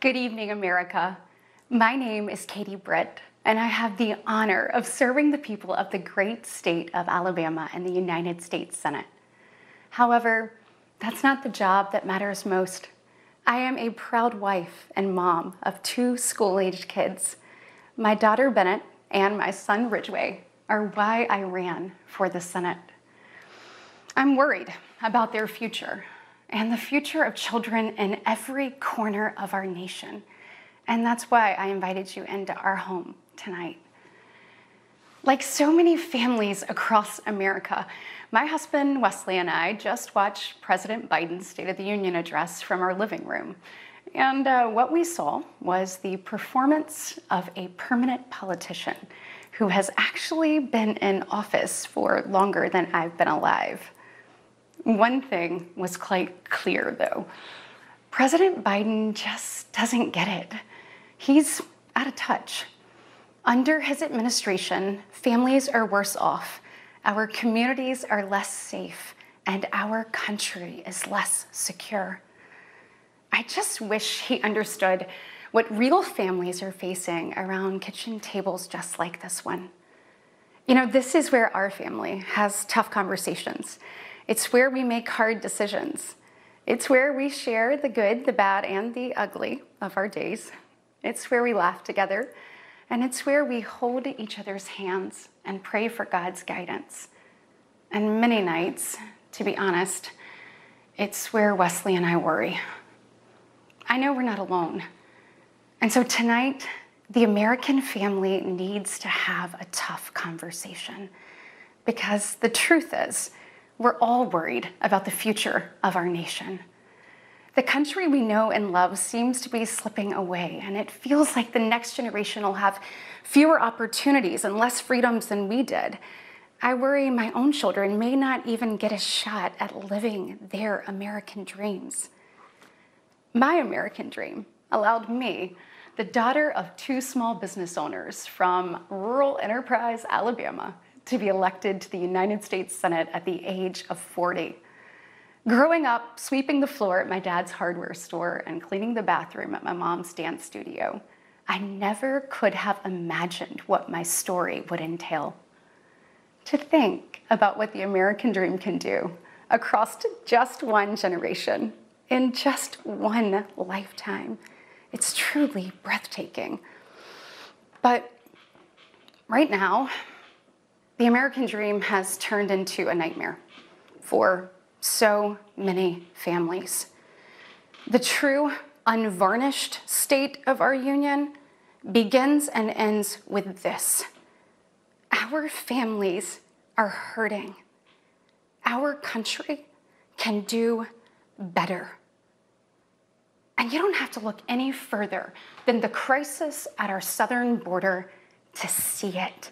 Good evening, America. My name is Katie Britt, and I have the honor of serving the people of the great state of Alabama in the United States Senate. However, that's not the job that matters most. I am a proud wife and mom of two school aged kids. My daughter Bennett and my son Ridgeway are why I ran for the Senate. I'm worried about their future and the future of children in every corner of our nation. And that's why I invited you into our home tonight. Like so many families across America, my husband Wesley and I just watched President Biden's State of the Union address from our living room. And uh, what we saw was the performance of a permanent politician who has actually been in office for longer than I've been alive. One thing was quite clear, though President Biden just doesn't get it. He's out of touch. Under his administration, families are worse off, our communities are less safe, and our country is less secure. I just wish he understood what real families are facing around kitchen tables just like this one. You know, this is where our family has tough conversations. It's where we make hard decisions. It's where we share the good, the bad, and the ugly of our days. It's where we laugh together. And it's where we hold each other's hands and pray for God's guidance. And many nights, to be honest, it's where Wesley and I worry. I know we're not alone. And so tonight, the American family needs to have a tough conversation because the truth is, we're all worried about the future of our nation. The country we know and love seems to be slipping away, and it feels like the next generation will have fewer opportunities and less freedoms than we did. I worry my own children may not even get a shot at living their American dreams. My American dream allowed me, the daughter of two small business owners from rural Enterprise, Alabama, to be elected to the United States Senate at the age of 40. Growing up, sweeping the floor at my dad's hardware store and cleaning the bathroom at my mom's dance studio, I never could have imagined what my story would entail. To think about what the American dream can do across just one generation, in just one lifetime, it's truly breathtaking. But right now, the American dream has turned into a nightmare for so many families. The true, unvarnished state of our union begins and ends with this our families are hurting. Our country can do better. And you don't have to look any further than the crisis at our southern border to see it.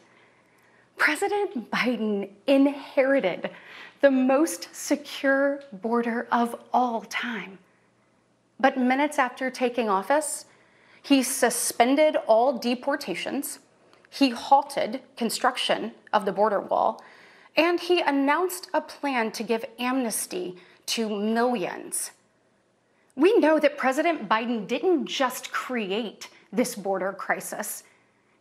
President Biden inherited the most secure border of all time. But minutes after taking office, he suspended all deportations, he halted construction of the border wall, and he announced a plan to give amnesty to millions. We know that President Biden didn't just create this border crisis,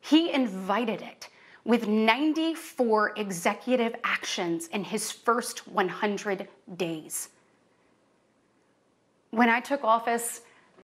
he invited it with 94 executive actions in his first 100 days. When I took office,